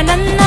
ನನ್ನ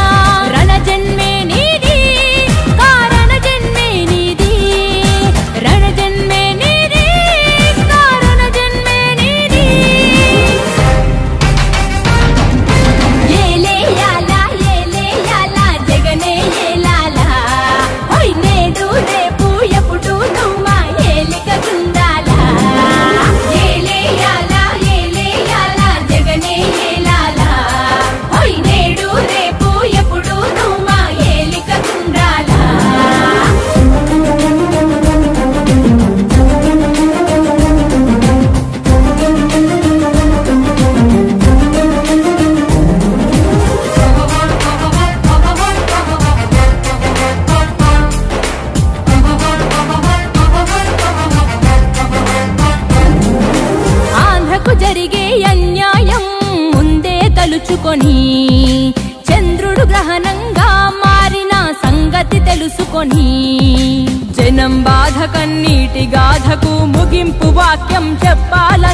జరిగే అన్యాయం ముందే తలుచుకొని చంద్రుడు గ్రహణంగా మారిన సంగతి తెలుసుకొని జనం బాధ కన్నీటి గాధకు ముగింపు వాక్యం చెప్పాల?